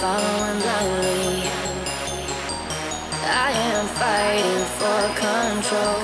following blindly. I am fighting for control.